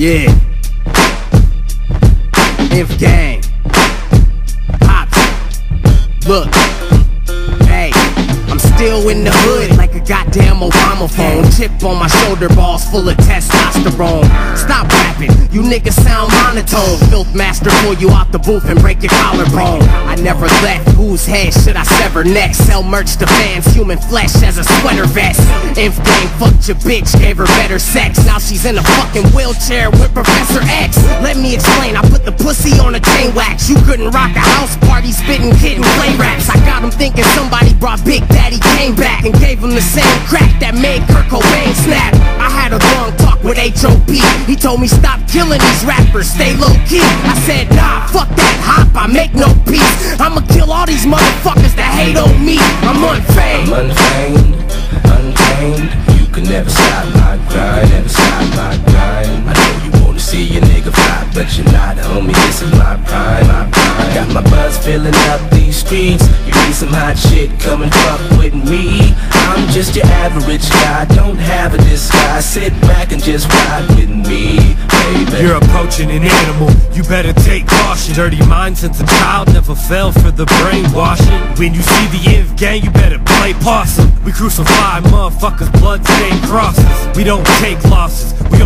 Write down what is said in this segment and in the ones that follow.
Yeah. Inf gang. Pops. Look. Hey. I'm still in the hood like a goddamn Obama phone. Chip on my shoulder, balls full of testosterone. Stop you niggas sound monotone. Filth master pull you out the booth and break your collarbone. I never left, whose head should I sever next? Sell merch to fans, human flesh as a sweater vest. Inf gang fucked your bitch, gave her better sex. Now she's in a fucking wheelchair with Professor X. Let me explain, I put the pussy on a chain wax. You couldn't rock a house party spitting kitten play raps. I got him thinking somebody brought Big Daddy Kane back and gave him the same crack that made Kurt Cobain snap. With H.O.P. He told me stop killing these rappers, stay low key. I said nah, fuck that hop, I make no peace. I'ma kill all these motherfuckers that hate on me. I'm unfazed. I'm unfeigned, untamed. You can never stop my grind, never stop my grind. I know you wanna see your nigga fly, but you're not, homie. This is my prime, my prime. Got my buzz filling up these streets. You need some hot shit, come and fuck with me. I'm just your average guy, don't have a. Sit back and just ride with me, baby. You're approaching an animal, you better take caution. Dirty mind since a child never fell for the brainwashing. When you see the Inf gang, you better play possum. We crucify motherfuckers, blood stained crosses. We don't take losses, we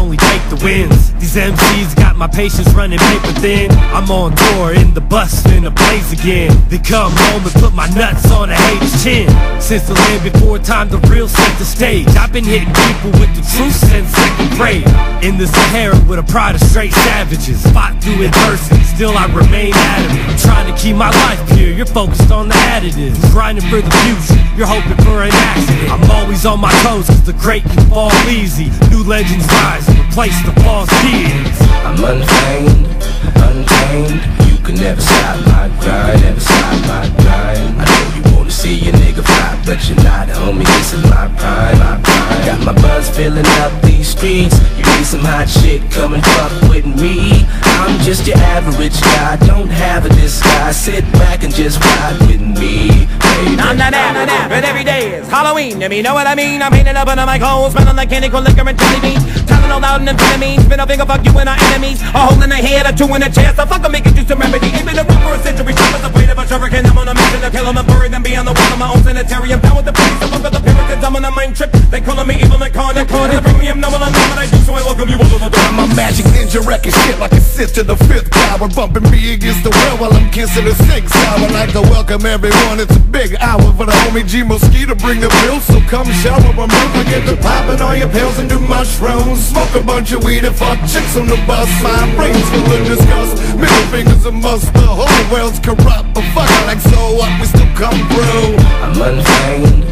the. These MCs got my patience running paper thin. I'm on tour in the bus, in a blaze again. They come home and put my nuts on a hater's chin. Since the land before time, the real set the stage. I've been hitting people with the truth since second grade. In the Sahara with a pride of straight savages. Fought through adversity, still I remain adamant. I'm trying to keep my life pure, you're focused on the additives. Grinding for the future, you're hoping for an accident. I'm always on my toes, cause the great can fall easy. New legends rise, replace the false deities. I'm unfeigned, untamed. You can never stop my grind, never stop my grind. I know you wanna see your nigga fly, but you're not, homie. This is my prime, my prime. Got my buzz filling up these streets. You need some hot shit, come and fuck with me. I'm just your average guy, don't have a disguise. Sit back and just ride with me. I'm not that, but every day is Halloween to me, know what I mean? I'm painted up under my clothes, smelling like candy, cold liquor and jelly beans. Telling Tylenol out in amphetamines, spin a finger, fuck you and our enemies. A hole in the head, a two in the chest, a fuck a make it do some remedy. Ain't been around for a century, shop is afraid of a shuriken. I'm on a mission to kill him and bury them beyond the wall of my own sanitary. I'm down with the police, I'm with the Puritans, I'm on a mind trip. They calling me evil and calling caught. Bring me up, no one I know what I do, I the. I'm a magic ninja wrecking shit like a sit to the fifth power Bumping me against the wall while I'm kissing a six hour. Like to welcome everyone, it's a big hour For the homie G Mosquito, bring the bill So come shower, I'm moving, get to popping all your pills and do mushrooms. Smoke a bunch of weed and fuck chicks on the bus. My brain's full of disgust. Middle fingers a must, the whole world's corrupt. But fuck like so what, we still come through. I'm unfeigned,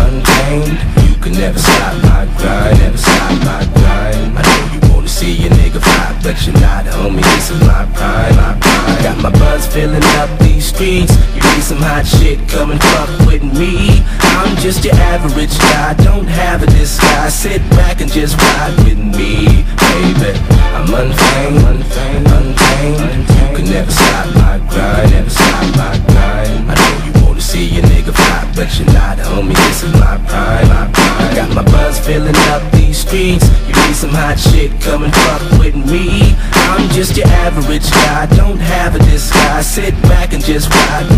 untamed. You can never my prime, my prime. Got my buzz filling up these streets. You need some hot shit, come and fuck with me. I'm just your average guy, don't have a disguise. Sit back and just ride with me, baby. I'm unfeigned, unfeigned, untamed. You can never stop my grind, never stop my grind. I know you wanna see your nigga fly, but you're not, homie. This is my prime, my prime. Got my buzz filling up these streets. You need some hot shit, come and fuck with me. I'm just your average guy, don't have a disguise. Sit back and just ride.